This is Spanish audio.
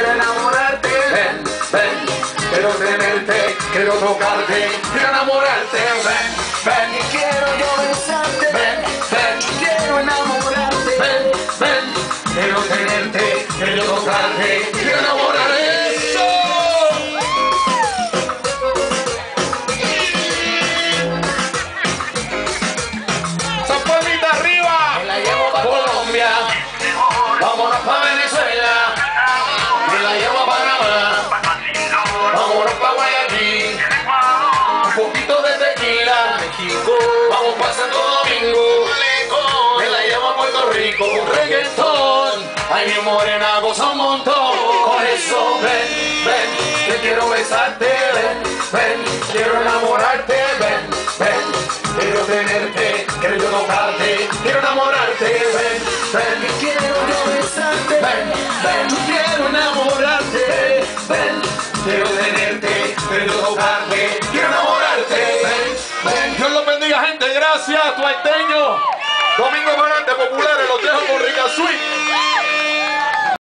quiero enamorarte, ven, ven, quiero tenerte, quiero tocarte, quiero enamorarte, ven, ven, y quiero yo besarte, ven, ven, quiero enamorarte, ven, ven, quiero tenerte, quiero tocarte. Un reggaetón, ay mi morena goza un montón, por eso ven, ven, que quiero besarte, ven, ven, quiero enamorarte, ven, ven, quiero tenerte, quiero yo tocarte, quiero enamorarte, ven, ven, Quiero yo besarte, ven, ven, quiero enamorarte, ven, quiero tenerte, quiero tocarte, quiero enamorarte, ven, ven. Dios los bendiga gente, gracias, tuaiteño. Domingo Marante Populares, los dejo con Rica Sweet.